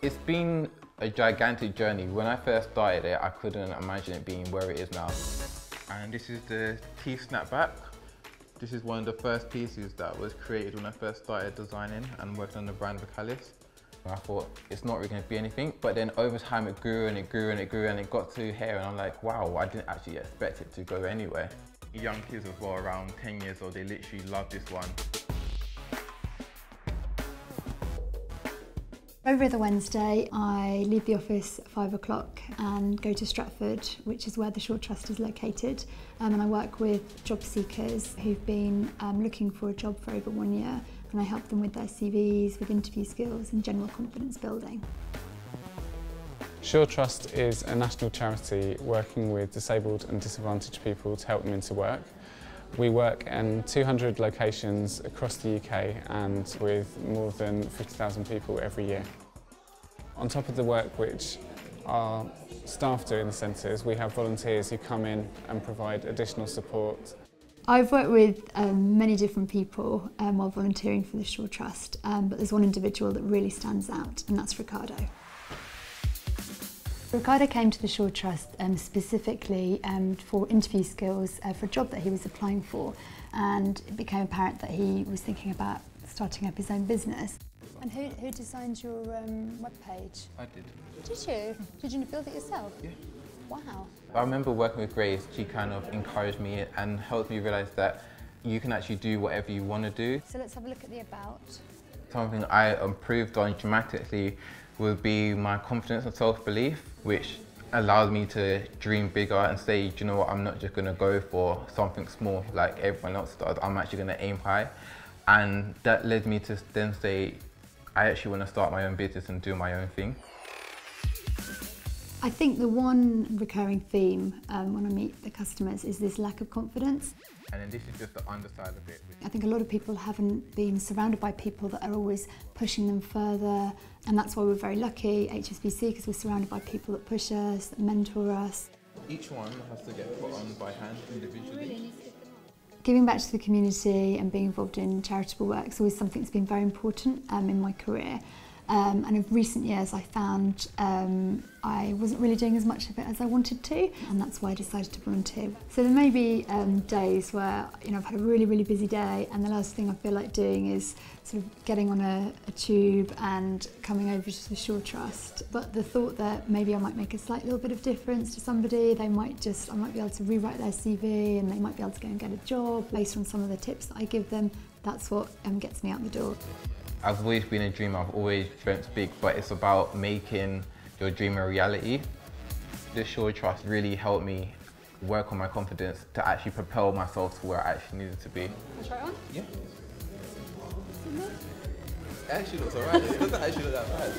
It's been a gigantic journey. When I first started it, I couldn't imagine it being where it is now. And this is the teeth snapback. This is one of the first pieces that was created when I first started designing and working on the brand Ricalyce. I thought it's not really going to be anything, but then over time it grew and it grew and it grew and it got to here and I'm like, wow, I didn't actually expect it to go anywhere. Young kids as well, around 10 years old, they literally love this one. Every other Wednesday, I leave the office at five o'clock and go to Stratford, which is where the Shaw Trust is located. Um, and I work with job seekers who've been um, looking for a job for over one year, and I help them with their CVs, with interview skills, and general confidence building. Shaw Trust is a national charity working with disabled and disadvantaged people to help them into work. We work in 200 locations across the UK and with more than 50,000 people every year. On top of the work which our staff do in the centres, we have volunteers who come in and provide additional support. I've worked with um, many different people um, while volunteering for the Shaw Trust, um, but there's one individual that really stands out, and that's Ricardo. Ricardo came to the Shaw Trust um, specifically um, for interview skills uh, for a job that he was applying for and it became apparent that he was thinking about starting up his own business. And who, who designed your um, webpage? I did. Did you? Did you build it yourself? Yeah. Wow. I remember working with Grace, she kind of encouraged me and helped me realise that you can actually do whatever you want to do. So let's have a look at the about. Something I improved on dramatically would be my confidence and self-belief, which allows me to dream bigger and say, you know what, I'm not just gonna go for something small like everyone else does, I'm actually gonna aim high. And that led me to then say, I actually wanna start my own business and do my own thing. I think the one recurring theme um, when I meet the customers is this lack of confidence. And then this is just the underside of it. I think a lot of people haven't been surrounded by people that are always pushing them further and that's why we're very lucky, HSBC, because we're surrounded by people that push us, that mentor us. Each one has to get put on by hand individually. Giving back to the community and being involved in charitable work is always something that's been very important um, in my career. Um, and in recent years I found um, I wasn't really doing as much of it as I wanted to and that's why I decided to volunteer. So there may be um, days where you know I've had a really really busy day and the last thing I feel like doing is sort of getting on a, a tube and coming over to the Shaw Trust but the thought that maybe I might make a slight little bit of difference to somebody they might just I might be able to rewrite their CV and they might be able to go and get a job based on some of the tips that I give them that's what um, gets me out the door. I've always been a dreamer, I've always dreamt big, but it's about making your dream a reality. This Shaw Trust really helped me work on my confidence to actually propel myself to where I actually needed to be. Can I try it on? Yeah. It actually looks alright. It doesn't actually look that bad.